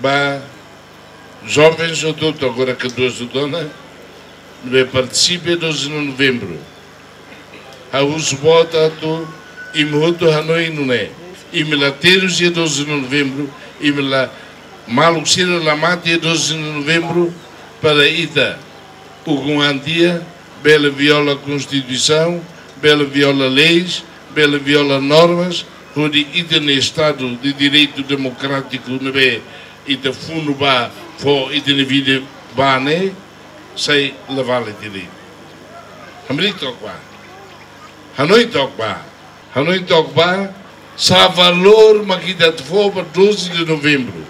ba jovens adultos, agora 14 dona, vai participar 12 de novembro. A uso bota tu e muito Hanoi não é. Me lá teros dia 12 de novembro, e me lá malucina la mate 12 de novembro para o Guandia, bela viola Constituição, bela viola leis, bela viola normas, onde ida no Estado de Direito Democrático não é e de fundo ba for e de vida ba ne sai levar le direito. Hamri tokba. Hanoi tokba. Hanoi tokba sa valor makita for para 12 de novembro.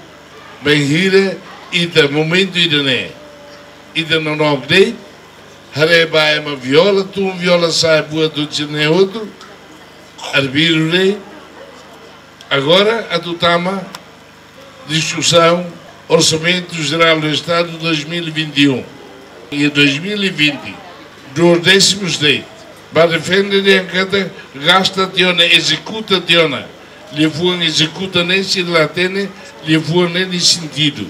Bem hire e de momento e de ne. De não update. Hare ba é uma viola, tu viola sai boa do ne outro. Arbiro. Agora a tu tama discussão Orçamento Geral do Estado 2021 e 2020 dos décimos de para defender a cada gasta tiona, executa tiona, levou executa nesse latene, levou nesse sentido.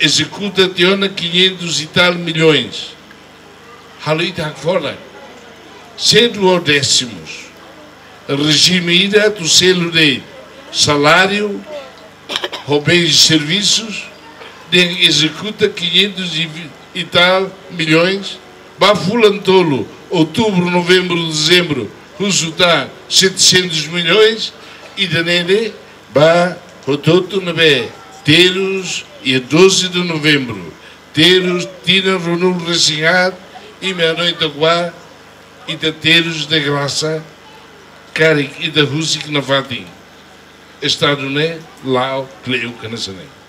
Executa tiona 500 e tal milhões. Haloita fora. Sendo ou décimos. Regime ida do selo de salário, roubei serviços, executa 500 e, tal milhões, Bafulantolo, outubro, novembro, dezembro, resulta 700 milhões, e danele, ba, rototo nebe, teros, e 12 de novembro, teros, tina, renul, resinhado, e meia-noite agua, e de teros de graça, carik, e da Rússia que não Estado né, lá, Cleo Canassané.